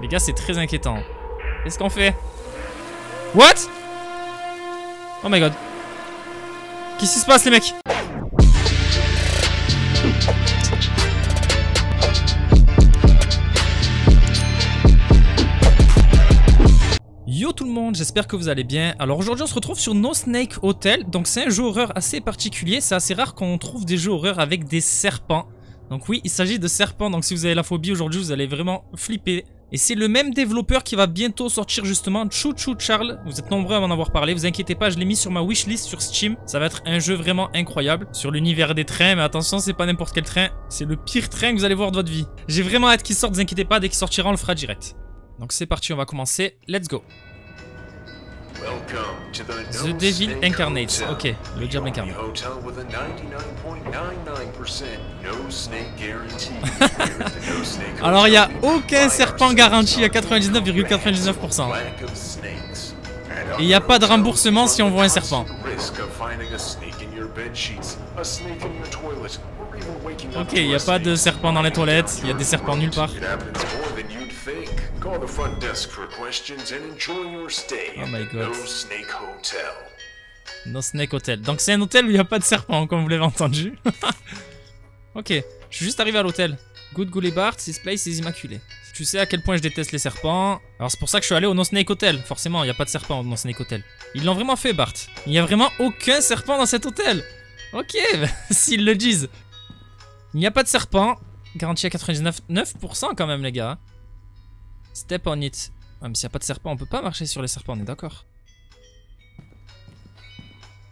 Les gars, c'est très inquiétant. Qu'est-ce qu'on fait? What? Oh my god. Qu'est-ce qui se passe les mecs? Yo tout le monde, j'espère que vous allez bien. Alors aujourd'hui on se retrouve sur No Snake Hotel. Donc c'est un jeu horreur assez particulier. C'est assez rare qu'on trouve des jeux horreur avec des serpents. Donc oui, il s'agit de serpents. Donc si vous avez la phobie aujourd'hui, vous allez vraiment flipper. Et c'est le même développeur qui va bientôt sortir justement, Chou Chou Charles. Vous êtes nombreux à m'en avoir parlé, vous inquiétez pas, je l'ai mis sur ma wishlist sur Steam. Ça va être un jeu vraiment incroyable sur l'univers des trains, mais attention, c'est pas n'importe quel train, c'est le pire train que vous allez voir de votre vie. J'ai vraiment hâte qu'il sorte, vous inquiétez pas, dès qu'il sortira, on le fera direct. Donc c'est parti, on va commencer, let's go. The Devil Incarnate. Ok, le diable incarné. Alors il n'y a aucun serpent garanti à 99,99%. Et il n'y a pas de remboursement si on voit un serpent. Ok, il n'y a pas de serpent dans les toilettes, il y a des serpents nulle part. Oh my god. No Snake Hotel. No Snake Hotel. Donc c'est un hôtel où il n'y a pas de serpent, comme vous l'avez entendu. ok, je suis juste arrivé à l'hôtel. Good Gully Bart, this place is immaculé. Tu sais à quel point je déteste les serpents. Alors c'est pour ça que je suis allé au No Snake Hotel. Forcément, il n'y a pas de serpent au No Snake Hotel. Ils l'ont vraiment fait, Bart. Il n'y a vraiment aucun serpent dans cet hôtel. Ok, s'ils le disent. Il n'y a pas de serpent. Garanti à 99% quand même, les gars. Step on it. Même s'il n'y a pas de serpent, on peut pas marcher sur les serpents, on est d'accord.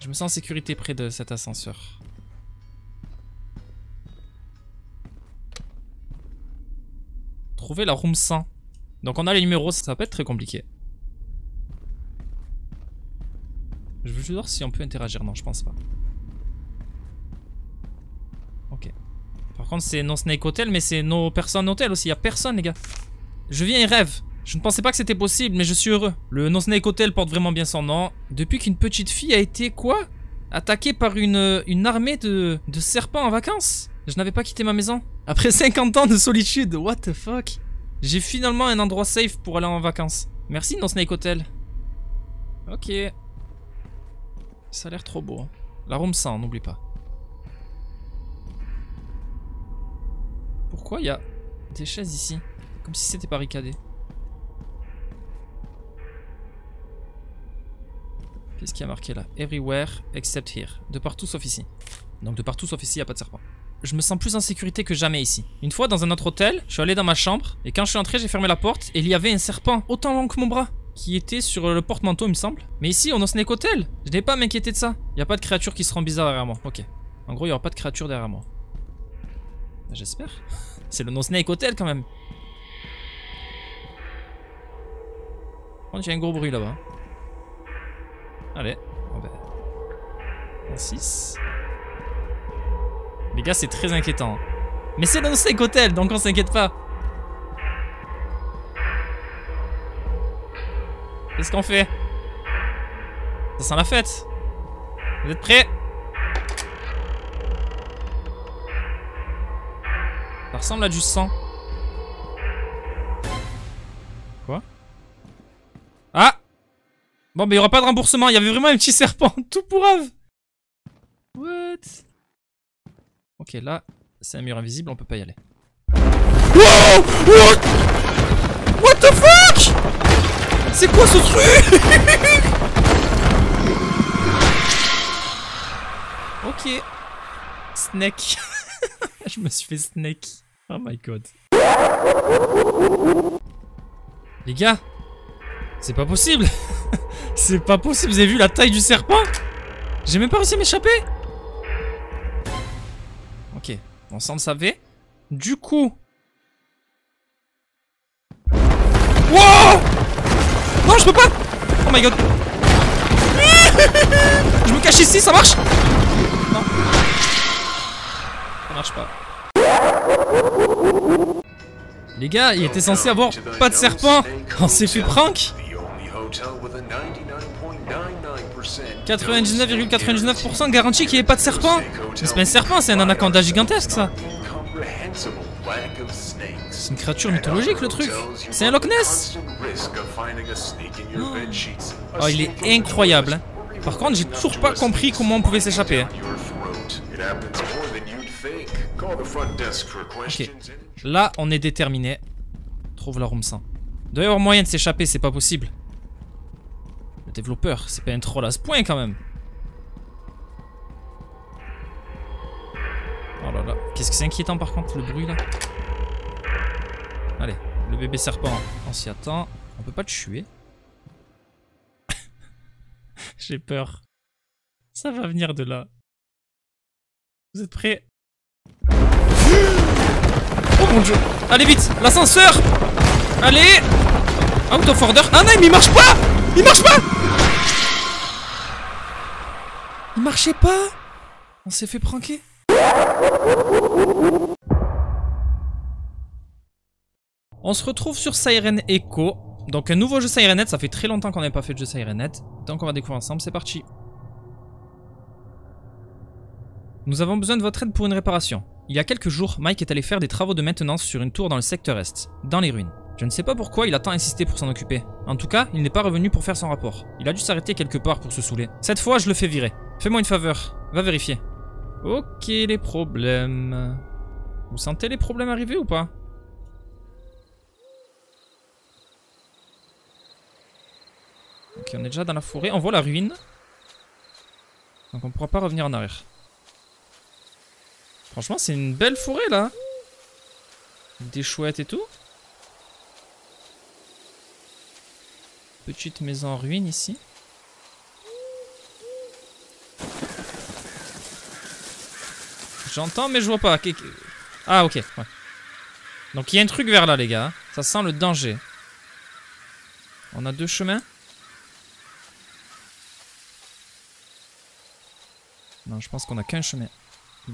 Je me sens en sécurité près de cet ascenseur. Trouver la room 100. Donc on a les numéros, ça va pas être très compliqué. Je veux juste voir si on peut interagir. Non, je pense pas. Ok. Par contre, c'est non Snake Hotel, mais c'est nos personnes hôtel aussi. Il a personne, les gars. Je viens et rêve. Je ne pensais pas que c'était possible, mais je suis heureux. Le No Snake Hotel porte vraiment bien son nom. Depuis qu'une petite fille a été, quoi Attaquée par une, une armée de, de serpents en vacances? Je n'avais pas quitté ma maison. Après 50 ans de solitude, what the fuck? J'ai finalement un endroit safe pour aller en vacances. Merci No Snake Hotel. Ok. Ça a l'air trop beau. La room 100, n'oublie pas. Pourquoi il y a des chaises ici? Comme si c'était barricadé. Qu'est-ce qui a marqué là? Everywhere except here. De partout sauf ici. Donc de partout sauf ici, il a pas de serpent. Je me sens plus en sécurité que jamais ici. Une fois, dans un autre hôtel, je suis allé dans ma chambre, et quand je suis entré, j'ai fermé la porte, et il y avait un serpent, autant long que mon bras, qui était sur le porte-manteau, il me semble. Mais ici, on a Snake Hotel. Je n'ai pas à m'inquiéter de ça. Il n'y a pas de créatures qui seront bizarres derrière moi. Ok. En gros, il n'y aura pas de créatures derrière moi. J'espère. C'est le No Snake Hotel quand même. Il y a un gros bruit là-bas. Allez, on va... 6. Les gars, c'est très inquiétant. Mais c'est dans le Hotel, donc on s'inquiète pas. Qu'est-ce qu'on fait? Ça sent la fête. Vous êtes prêts? Ça ressemble à du sang. Bon, mais il n'y aura pas de remboursement. Il y avait vraiment un petit serpent tout pourrave. What? Ok, là, c'est un mur invisible, on peut pas y aller. Wow What? What the fuck? C'est quoi ce truc? Ok. Snake. Je me suis fait snake. Oh my god. Les gars, c'est pas possible C'est pas possible, vous avez vu la taille du serpent? J'ai même pas réussi à m'échapper. Ok, on s'en savait. Du coup... Wow! Non, je peux pas! Oh my god. Je me cache ici, ça marche? Non. Ça marche pas. Les gars, il était censé avoir pas de serpent. On s'est fait prank 99,99% garantie qu'il n'y ait pas de serpent Mais c'est pas un serpent, c'est un anaconda gigantesque ça C'est une créature mythologique le truc. C'est un Loch Ness. Oh, il est incroyable. hein. Par contre, j'ai toujours pas compris comment on pouvait s'échapper. hein. Ok. Là, on est déterminé. Trouve la room 100. Il doit y avoir moyen de s'échapper, c'est pas possible. Le développeur, c'est pas un troll à ce point quand même. Oh là là. Qu'est-ce que c'est inquiétant par contre, le bruit là? Allez, le bébé serpent, on s'y attend. On peut pas le tuer. J'ai peur. Ça va venir de là. Vous êtes prêts? Oh mon dieu Allez vite L'ascenseur Allez Out of order Ah non, mais il marche pas Il marche pas Il marchait pas On s'est fait pranker On se retrouve sur Siren Echo. Donc un nouveau jeu Sirenet, ça fait très longtemps qu'on n'a pas fait de jeu Sirenet. Donc on va découvrir ensemble, c'est parti. Nous avons besoin de votre aide pour une réparation. Il y a quelques jours, Mike est allé faire des travaux de maintenance sur une tour dans le secteur Est, dans les ruines. Je ne sais pas pourquoi il a tant insisté pour s'en occuper. En tout cas, il n'est pas revenu pour faire son rapport. Il a dû s'arrêter quelque part pour se saouler. Cette fois, je le fais virer. Fais-moi une faveur, va vérifier. Ok, les problèmes. Vous sentez les problèmes arriver ou pas? Ok, on est déjà dans la forêt. On voit la ruine. Donc on pourra pas revenir en arrière. Franchement, c'est une belle forêt là. Des chouettes et tout. Petite maison en ruine ici. J'entends mais je vois pas. Ah ok. Donc il y a un truc vers là les gars. Ça sent le danger. On a deux chemins. Non, je pense qu'on a qu'un chemin.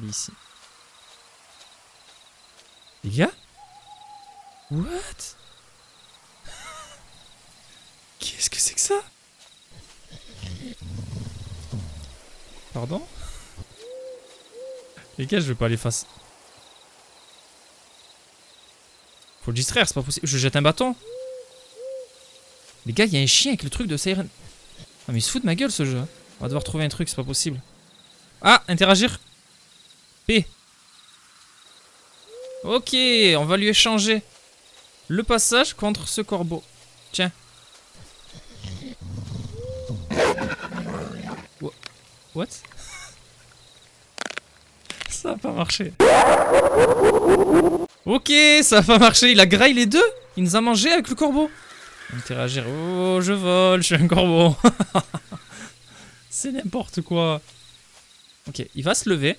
Ici. Les gars What? Qu'est-ce que c'est que ça? Pardon? Les gars, je vais pas aller face. Faut le distraire, c'est pas possible. Je jette un bâton. Les gars, il y a un chien avec le truc de Siren. Ah, mais il se fout de ma gueule ce jeu. On va devoir trouver un truc, c'est pas possible. Ah, interagir. P. Ok, on va lui échanger le passage contre ce corbeau. Tiens. What? Ça a pas marché. Ok, ça a pas marché. Il a graillé les deux. Il nous a mangé avec le corbeau. Interagir. Oh, je vole, je suis un corbeau. C'est n'importe quoi. Ok, il va se lever.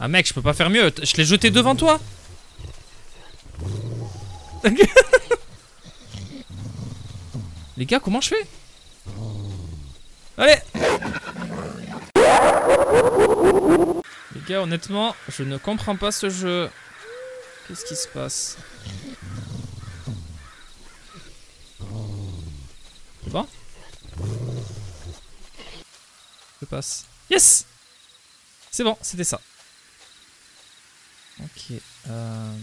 Ah mec, je peux pas faire mieux. Je l'ai jeté devant toi. Les gars, comment je fais? Allez Les gars, honnêtement, je ne comprends pas ce jeu. Qu'est-ce qui se passe? Bon? Je passe. Yes C'est bon, c'était ça. Ok. euh,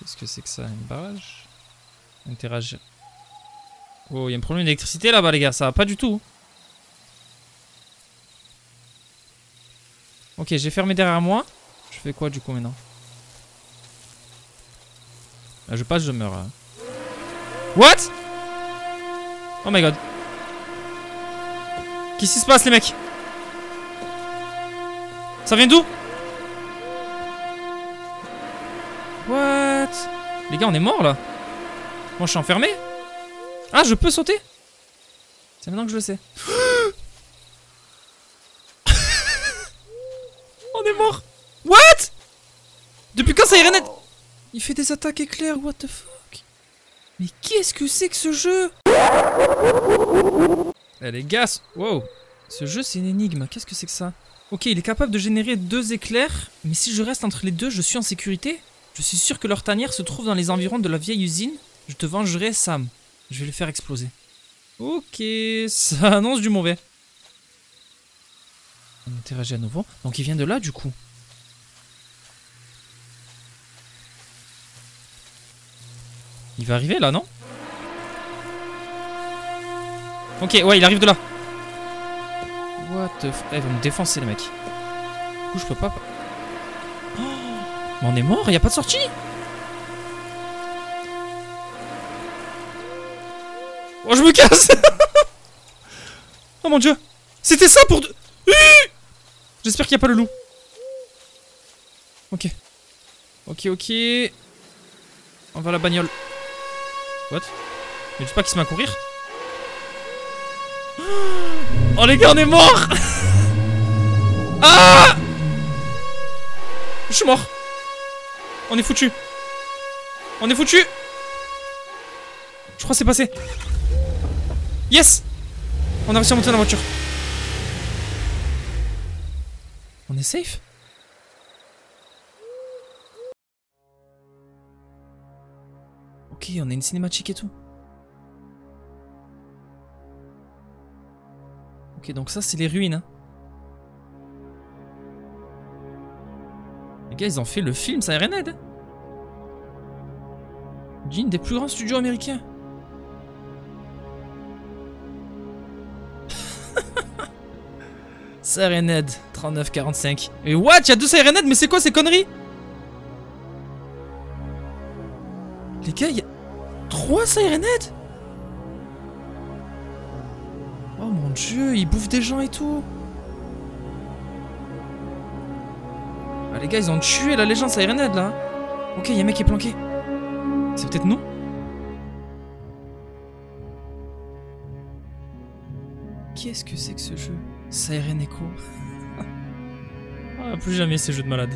Qu'est-ce que c'est que ça Une barrage? Interagir. Oh, il y a un problème d'électricité là-bas, les gars. Ça va pas du tout. Ok, j'ai fermé derrière moi. Je fais quoi du coup maintenant? Là, je passe, je meurs. là. What? Oh my god. Qu'est-ce qui se passe, les mecs? Ça vient d'où? Gars, on est mort là. Moi, je suis enfermé. Ah, je peux sauter? C'est maintenant que je le sais. on est mort. What? Depuis quand ça irait net Il fait des attaques éclairs, what the fuck? Mais qu'est-ce que c'est que ce jeu? Eh les gars, wow. Ce jeu c'est une énigme, qu'est-ce que c'est que ça? Ok, il est capable de générer deux éclairs, mais si je reste entre les deux, je suis en sécurité? Je suis sûr que leur tanière se trouve dans les environs de la vieille usine. Je te vengerai, Sam. Je vais le faire exploser. Ok, ça annonce du mauvais. On interagit à nouveau. Donc il vient de là du coup. Il va arriver là, non? Ok, ouais, il arrive de là. What the f... Eh, ils vont me défoncer, les mecs. Du coup, je peux pas... Mais on est mort, il a pas de sortie Oh, je me casse Oh mon dieu C'était ça pour... J'espère qu'il n'y a pas le loup. Ok. Ok, ok. On va à la bagnole. What? Mais dis pas qu'il se met à courir Oh les gars, on est mort Ah Je suis mort. On est foutu. On est foutu. Je crois c'est passé. Yes On a réussi à monter dans la voiture. On est safe? Ok, on a une cinématique et tout. Ok, donc ça, c'est les ruines. hein. Gars, ils ont fait le film Siren Head. D'une des plus grands studios américains. Siren Head 3945. Et what? Y'a deux Siren Head, mais c'est quoi ces conneries? Les gars, y'a trois Siren Head? Oh mon dieu, ils bouffent des gens et tout. Les gars, ils ont tué la légende Siren Head là. Ok, y'a un mec qui est planqué. C'est peut-être nous Qu'est-ce que c'est que ce jeu? Siren Echo. ah, plus jamais ces jeux de malade.